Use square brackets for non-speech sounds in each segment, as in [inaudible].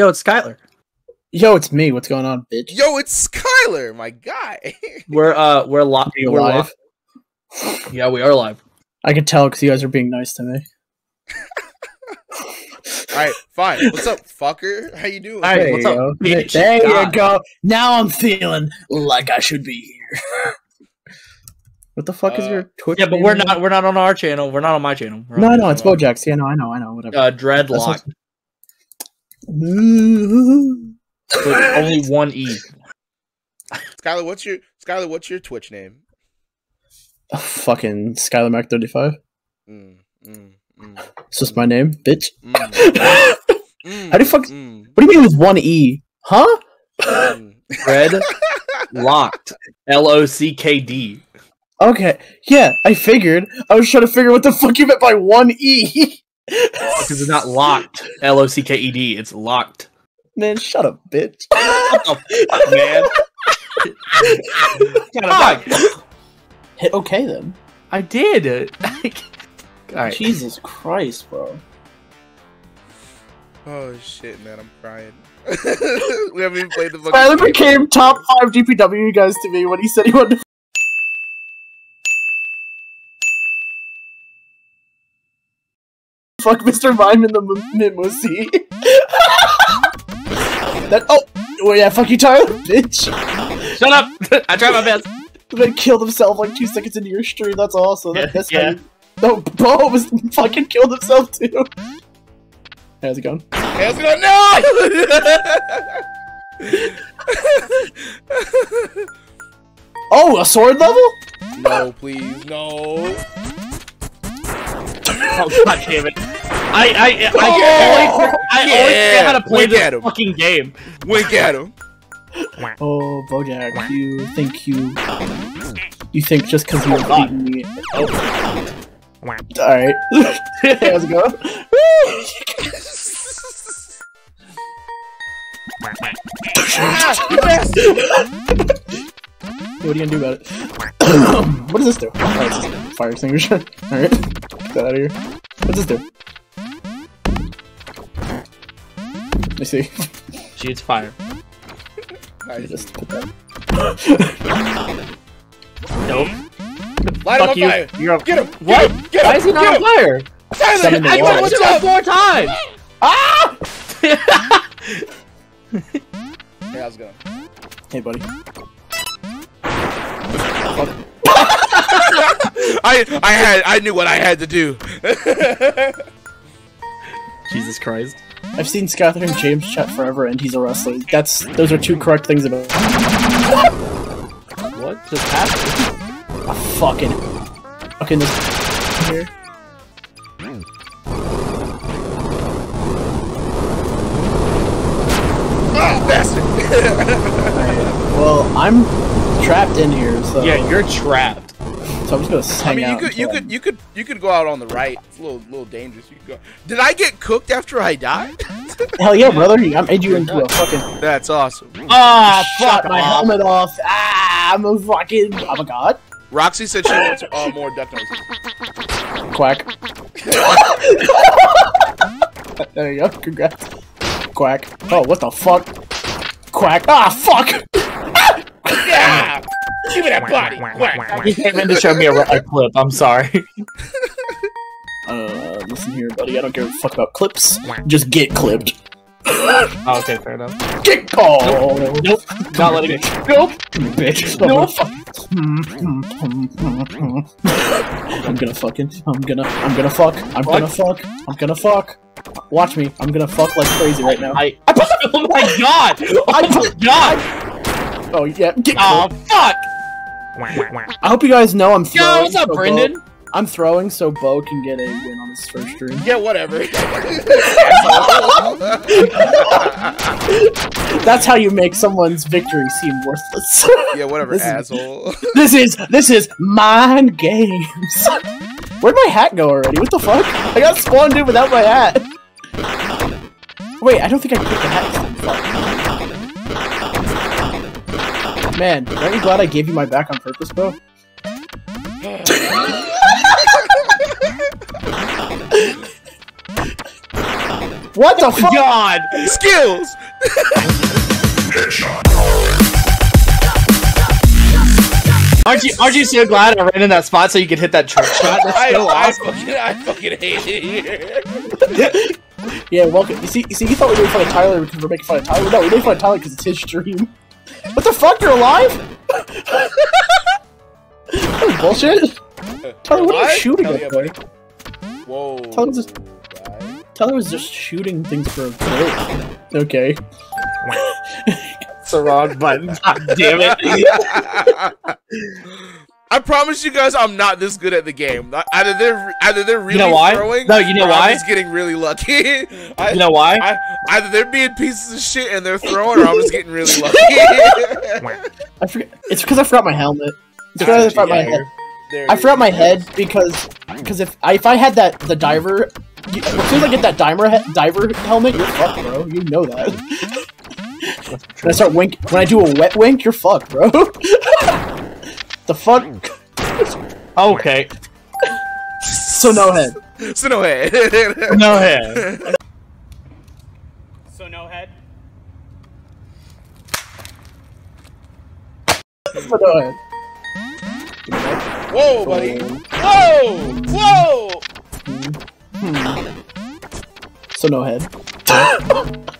Yo, it's Skylar. Yo, it's me. What's going on, bitch? Yo, it's Skylar, my guy. [laughs] We're uh we're li- Are you we're alive? li- Yeah, we are live. I can tell because you guys are being nice to me. [laughs] All right, fine. What's up, fucker? How you doing? All right, There what's you up, go. bitch? There you go. Now I'm feeling like I should be here. [laughs] what the fuck is Uh, your Twitch? Yeah, but we're again? not we're not on our channel. We're not on my channel. We're on No, your no, it's channel. Bojack's. Yeah, no, I know, I know, whatever. Uh, dreadlock. Ooh. only [laughs] one E. Skylar, what's your Skylar? What's your Twitch name? Oh, fucking Skylar Mac 35. Mm, mm, mm, It's just my name, bitch. mm, [laughs] How mm, do you fuck? mm, What do you mean with one E? Huh? mm. Red [laughs] locked. L O C K D. Okay. Yeah, I figured. I was trying to figure what the fuck you meant by one E. Because it's not locked. L O C K E D. It's locked. Man, shut up, bitch. [laughs] What the [laughs] fuck, man? Fuck. Hit okay then. I did. [laughs] All right. Jesus Christ, bro. Oh shit, man, I'm crying. we haven't even played the fucking. Tyler became top five DPW guys to me when he said he wanted to. Fuck Mr. Mime in the M- Mimousy. [laughs] that oh, oh yeah, fuck you, Tyler, bitch. Shut up. [laughs] I tried my best. Then killed himself like two seconds into your stream. That's awesome. Yeah, That's yeah. No, Bo was [laughs] fucking killed himself too. How's it going? How's it going? go. No! Oh, a sword level? no, please, no. Oh god damn it! I I I, Oh, always, I always yeah. forget how to play Wink at this him. fucking game. Wink at him. Oh, Bojack, you think you you think just because you have God. beaten me? Oh. All right. How's it going? Ah. What are you gonna do about it? [coughs] what does this do? Oh, it's fire extinguisher. [laughs] Alright. Get that out of here. What's this do? Let me see. Shoots fire. I just put that. Nope. Light Fuck him you. on fire. You're a- Get him. What? Get him. Get Why him. is he not Get on him. fire? Tyler, I wall. told what's you up? that four times. Ah! [laughs] Hey, how's it going? Hey, buddy. I I had I knew what I had to do. Jesus Christ. I've seen Skylar and James chat forever, and he's a wrestler. That's those are two correct things about. What just happened? A fucking. Fucking this. Here. oh, bastard. [laughs] Well, I'm trapped in here, so Yeah, you're trapped. So I'm just gonna I mean, you could you could you could you could go out on the right. It's a little little dangerous. You could go. Did I get cooked after I died? [laughs] Hell yeah, brother! I made you [laughs] into a fucking. That's awesome. Ah, Shut fuck my off. helmet off! Ah, I'm a fucking. I'm a god. Roxy said she wants uh, more duck noises. Quack. [laughs] there you go. Congrats. Quack. Oh, what the fuck? Quack. Ah, fuck! Yeah, give me that body. Whack. You came in to show me a, [laughs] a clip. I'm sorry. Uh, listen here, buddy. I don't give a fuck about clips. Just get clipped. Oh, okay, fair enough. Get. Oh. Nope. Not letting it. Nope. Bitch. [laughs] Nope. I'm gonna fucking. I'm gonna. I'm gonna fuck. I'm gonna fuck. I'm gonna fuck. Watch me. I'm gonna fuck like crazy right now. I. [laughs] Oh my god! Oh my god! Oh yeah. Get Oh fuck! I hope you guys know I'm throwing. Yo, what's up, so Bo- Brendan? I'm throwing so Bo can get a win on his first stream. Yeah, whatever. [laughs] That's how you make someone's victory seem worthless. [laughs] yeah, whatever, This is- asshole. [laughs] this is this is mind games. Where'd my hat go already? What the fuck? I got spawned in without my hat. Wait, I don't think I picked the hat. Fuck. Man, aren't you glad I gave you my back on purpose, bro? What the fuck? God! Skills. Aren't you aren't you so glad I ran in that spot so you could hit that trick shot? That's I, so I, awesome. fucking, I fucking hate it here. Yeah, welcome. You see, you see, he thought we were making fun of Tyler because we're making fun of Tyler. No, we made fun of Tyler because it's his stream. What the fuck? You're alive? [laughs] that bullshit. Tyler, what are you shooting Hell at, yeah, boy? Whoa. Tyler just, guy. Tyler was just shooting things for a kill. Okay. It's the wrong button. [laughs] God damn it. [laughs] I promise you guys, I'm not this good at the game. Either they're either they're really know why? throwing. No, you know or why? I'm just getting really lucky. I, You know why? I, either they're being pieces of shit and they're throwing, or I'm just getting really lucky. [laughs] I forget. It's because I forgot my helmet. It's because I forgot my head. I forgot my head because because if I, if I had that the diver, you, as soon as I get that diver he- diver helmet, you're fucked, bro. You know that. when I start wink, when I do a wet wink, you're fucked, bro. [laughs] the fuck? Okay. So no head. So no way. [laughs] No head. So no head? So no head. Whoa, buddy. Whoa, whoa. So no head. [laughs]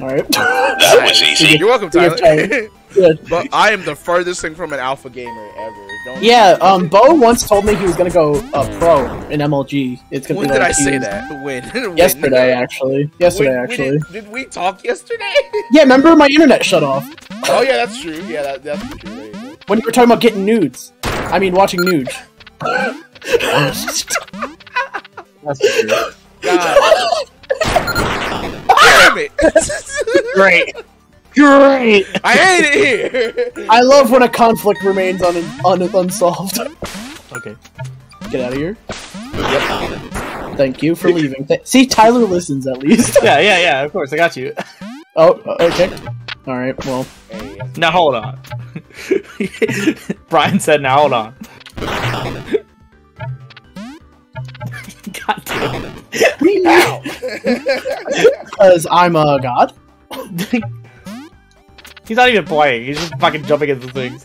All right. That was [laughs] easy. You're welcome, Tyler. But I am the furthest thing from an alpha gamer ever. Don't Yeah, um, Bo once told me he was gonna go uh, pro in MLG. It's gonna When be did like I say that? [laughs] When? [laughs] When? Yesterday, actually. Yesterday, When- actually. Did, did we talk yesterday? [laughs] Yeah, remember my internet shut off oh yeah, that's true. Yeah, that, that's true. When you were talking about getting nudes. I mean, watching nudes. That's true. God. Damn it! Great. Great. I hate it here. [laughs] I love when a conflict remains un- un- unsolved. Okay. Get out of here. Yep. Thank you for leaving. Th- See, Tyler listens at least. [laughs] Yeah, yeah, yeah, of course, I got you. Oh, okay. All right. Well, Now hold on. [laughs] Brian said, now hold on. God damn because I'm a god. It. He's not even playing, he's just fucking jumping into things.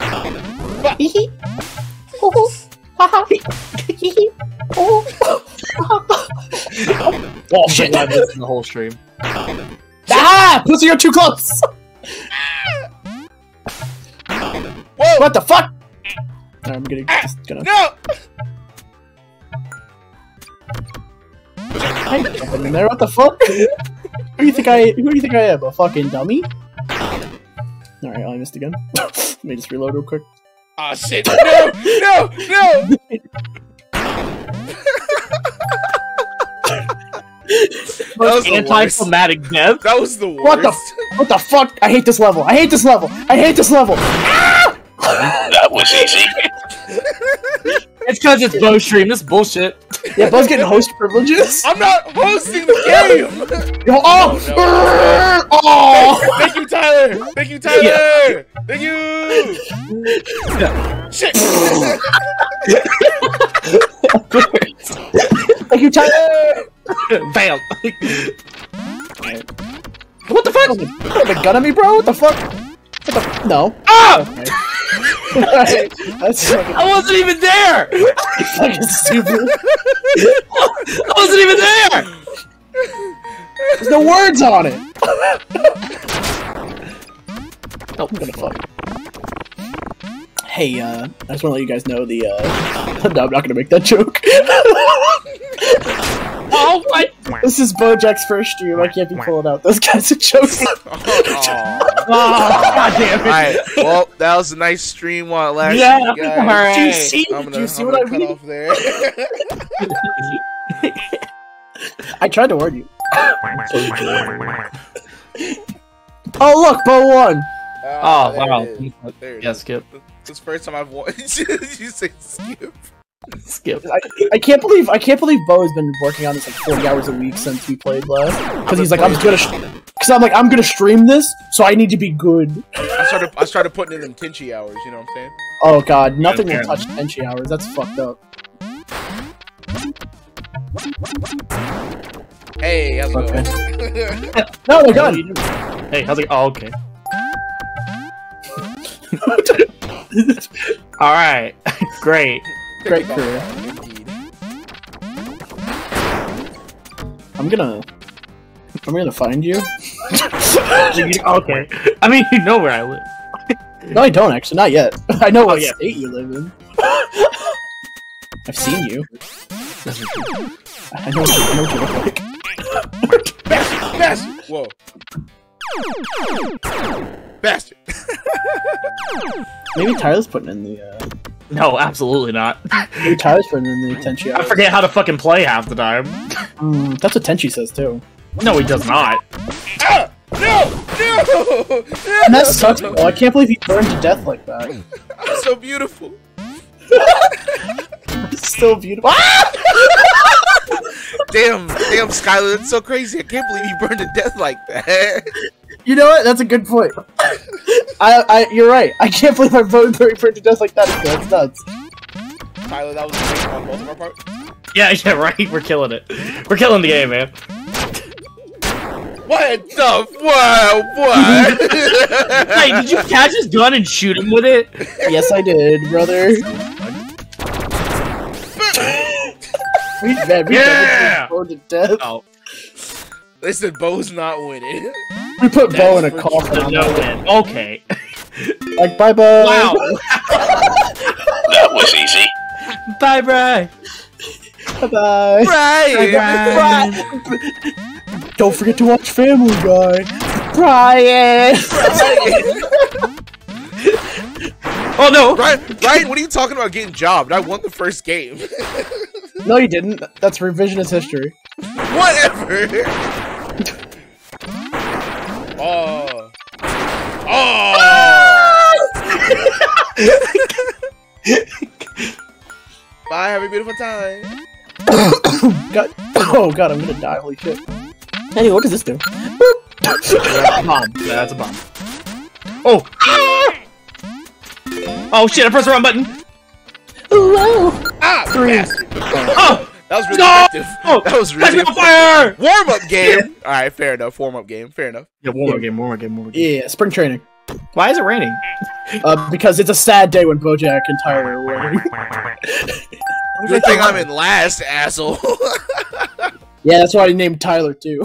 oh shit! Like this the whole stream. Ah, pussy, you're too close. Whoa! What the fuck? Alright, I'm gonna just gonna. No! I ain't jumping in there. What the fuck? who do you think I? Who do you think I am? A fucking dummy? All right, I missed again. [laughs] Let me just reload real quick. Oh shit! No! No! No! That was the worst. Anti-climatic death? That was the worst. What the? What the fuck? I hate this level. I hate this level. I hate this level. That was easy. It's cause it's Bo stream, this is bullshit. Yeah, Buzz getting host privileges. I'm not hosting the game. Yo, oh, no. oh. Thank you, Tyler. Thank you, Tyler. Thank you. Shit. Thank you, Tyler. Bam! What the fuck? Put a gun at me, bro. What the fuck? What the? No. ah! Okay. [laughs] That's fucking, I wasn't even there! fucking stupid. [laughs] I wasn't even there! There's no words on it. oh, I'm gonna fuck. Hey, uh, I just want to let you guys know the, uh, [laughs] no, I'm not gonna make that joke. Oh [laughs] my! this is Bojack's first stream, I can't be pulling out those kinds of jokes. Aw. [laughs] Oh, [laughs] oh God damn it! Alright, well, that was a nice stream while it lasted, Yeah, guys. alright. Do you see, I'm do gonna, you see I'm what I mean? off there. I tried to warn you. Oh, look, Bo won. Ah, oh, there wow. it is. Yeah, skip. This the first time I've won. you say skip. Skip. I, I can't believe I can't believe Bo has been working on this like 40 hours a week since we played last. Because he's like, I'm gonna, because I'm like, I'm gonna stream this, so I need to be good. I started I started putting it in Tinchy hours, you know what I'm saying? Oh god, nothing will Yeah. touch Tenchi hours. That's fucked up. Hey, how's it Okay. going? [laughs] No, they're done. Hey, how's it? Oh, okay. [laughs] [laughs] All right, great. Great career. I'm gonna. I'm gonna find you. [laughs] okay. I mean, you know where I live. No, I don't actually. Not yet. [laughs] I know what Oh, yeah. state you live in. [laughs] I've seen you. I know, I know what you look like. Bastard! Bastard! Whoa. Bastard! Maybe Tyler's putting in the. Uh, No, absolutely not. maybe Tyler's putting in the Tenchi. I forget how to fucking play half the time. Mm, that's what Tenchi says too. No, he does not. ah! No! No! And that sucks. bro. I can't believe he burned to death like that. I'm so beautiful. It's still beautiful. Damn, damn, Skylar, that's so crazy. I can't believe you burned to death like that. You know what? That's a good point. I, I, you're right. I can't believe I voted for burned to death like that. That's nuts. Tyler, that was a mistake on both of our parts. Yeah, [laughs] yeah, right. We're killing it. We're killing the game, man. What the? Wow, what? [laughs] Hey, did you catch his gun and shoot him with it? Yes, I did, brother. [laughs] We, man, we Yeah! burned to death. Oh, Listen, Bo's not winning. We put Bo in a coffin. no win. Okay. [laughs] Like, bye bye. Wow. [laughs] That was easy. bye, bye. Bye bye. Right. Don't forget to watch Family Guy. Brian. [laughs] Oh no. Ryan, Ryan, what are you talking about getting jobbed? I won the first game. no, you didn't. That's revisionist history. Whatever. Oh. Oh. [laughs] Bye. Have a beautiful time. [coughs] God. [coughs] Oh god, I'm gonna die. Holy shit. Hey, what does this do? That's a bomb. That's a bomb. Oh. Oh shit! I pressed the wrong button. Hello. Ah, Three. Oh. That was really No! effective. [laughs] Oh. That was Catch really me on effective. fire! Warm up [laughs] game. All right, fair enough. Warm up game. Fair enough. Yeah, one more game. One more game. One more game. Yeah, spring training. Why is it raining? Uh, because it's a sad day when Bojack and Tyler are winning. [laughs] Good thing I'm in last, asshole. yeah, that's why I named Tyler too.